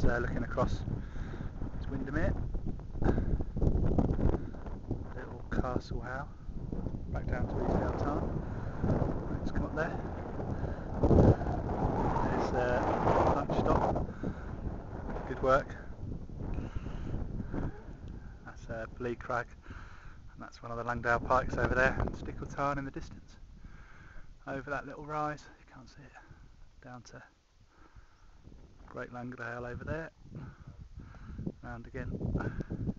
That's uh, looking across to Windermere. Little Castle how Back down to Easedale Tarn. Let's come up there. There's uh, lunch stop. Good work. That's uh, Blea Crag. And that's one of the Langdale Pikes over there. And Stickle Tarn in the distance. Over that little rise. You can't see it. Down to Great Langdale over there. Round again.